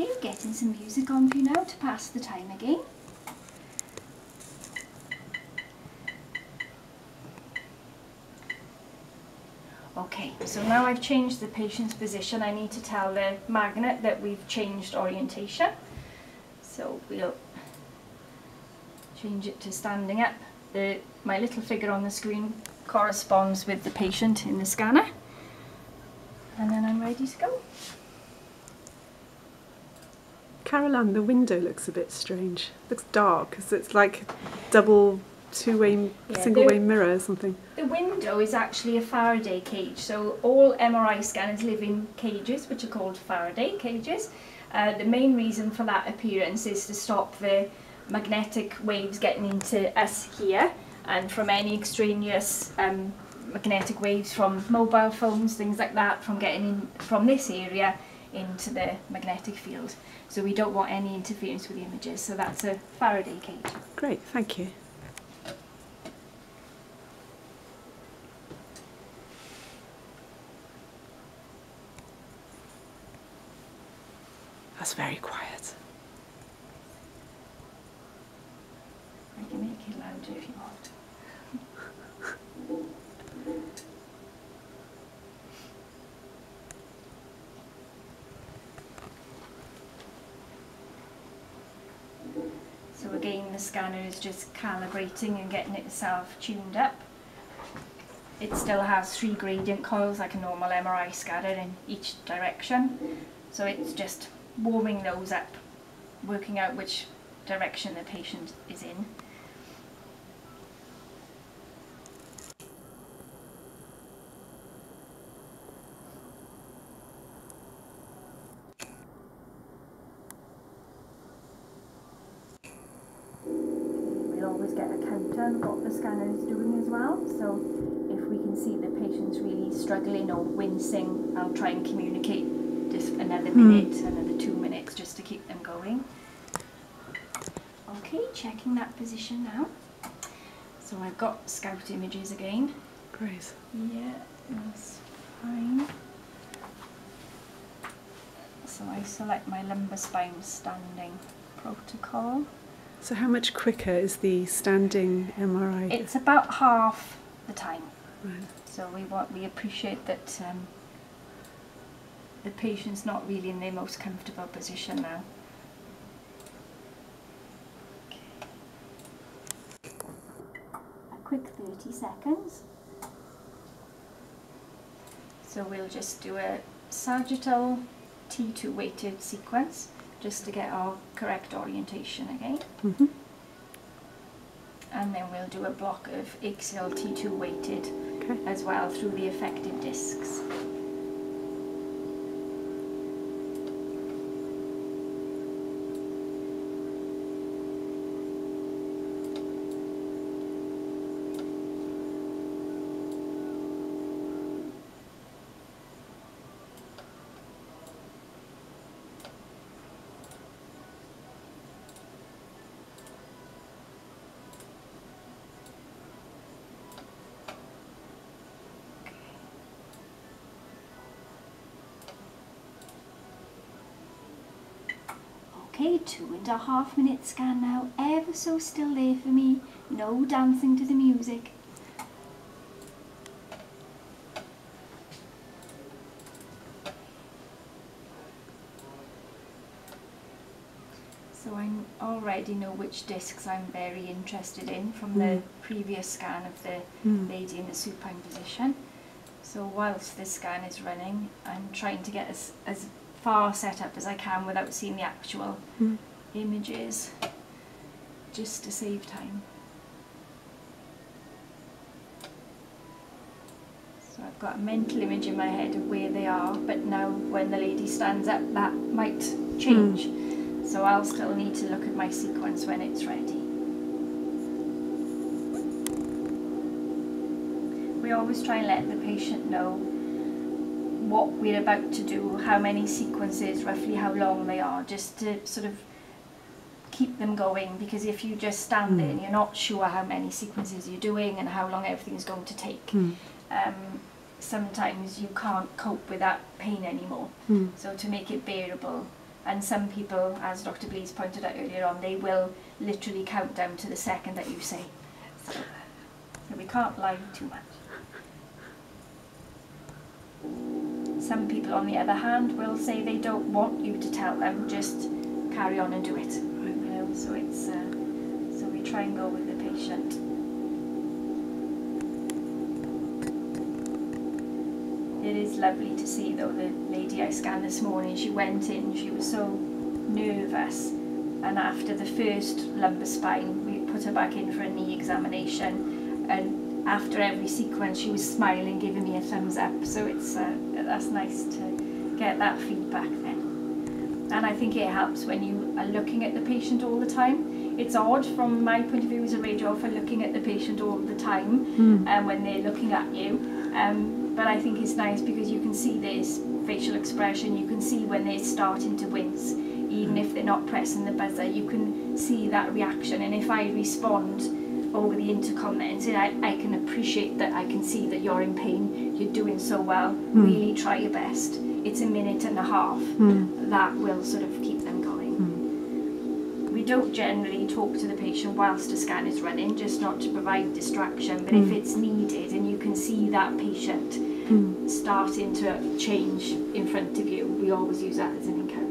Okay, getting some music on for you now to pass the time again. Okay, so now I've changed the patient's position, I need to tell the magnet that we've changed orientation. So we'll change it to standing up. The, my little figure on the screen corresponds with the patient in the scanner. And then I'm ready to go. Carol Ann, the window looks a bit strange. looks dark because it's like double two-way, Yeah, single-way mirror or something. The window is actually a Faraday cage. So all MRI scanners live in cages, which are called Faraday cages. Uh, the main reason for that appearance is to stop the magnetic waves getting into us here and from any extraneous um, magnetic waves from mobile phones, things like that, from getting in from this area into the magnetic field. So we don't want any interference with the images. So that's a Faraday cage. Great, thank you. That's very quiet. I can make it louder if you want. So again, the scanner is just calibrating and getting itself tuned up. It still has three gradient coils like a normal MRI scanner in each direction. So it's just warming those up, working out which direction the patient is in. Always get a counter on what the scanner is doing as well. So if we can see the patient's really struggling or wincing, I'll try and communicate just another hmm. minute, another two minutes just to keep them going. Okay, checking that position now. So I've got scout images again. Great. Yeah, that's fine. So I select my lumbar spine standing protocol. So how much quicker is the standing MRI? It's about half the time. Right. So we want we appreciate that um, the patient's not really in their most comfortable position now. A quick 30 seconds. So we'll just do a sagittal T2 weighted sequence just to get our correct orientation again. hmm And then we'll do a block of axial T2 weighted Okay. as well through the affected discs. Okay, two and a half minute scan now, ever so still there for me, no dancing to the music. So I already know which discs I'm very interested in from the Mm. previous scan of the Mm. lady in the supine position. So whilst this scan is running, I'm trying to get as, as far set up as I can without seeing the actual Mm. images, just to save time. So I've got a mental image in my head of where they are, but now when the lady stands up, that might change. So I'll still need to look at my sequence when it's ready. We always try and let the patient know what we're about to do, how many sequences, roughly how long they are, just to sort of keep them going because if you just stand there and you're not sure how many sequences you're doing and how long everything's going to take, Mm. um, sometimes you can't cope with that pain anymore. Mm. So to make it bearable, and some people, as Dr. Blease pointed out earlier on, they will literally count down to the second that you say. So, so we can't lie too much. Some people, on the other hand, will say they don't want you to tell them, just carry on and do it. You know, so it's uh, so we try and go with the patient. It is lovely to see though the lady I scanned this morning. She went in, she was so nervous, and after the first lumbar spine, we put her back in for a knee examination, and after every sequence, she was smiling, giving me a thumbs up. So it's uh, that's nice to get that feedback then. And I think it helps when you are looking at the patient all the time. It's odd from my point of view as a radiographer looking at the patient all the time Mm. and when they're looking at you. Um, but I think it's nice because you can see this facial expression, you can see when they're starting to wince, even if they're not pressing the buzzer, you can see that reaction. And if I respond over the intercom and say, I, I can appreciate that I can see that you're in pain, you're doing so well, really try your best. It's a minute and a half. Mm. That will sort of keep them going. We don't generally talk to the patient whilst a scan is running, just not to provide distraction, but if Mm. it's needed and you can see that patient Mm. starting to change in front of you, we always use that as an encouragement.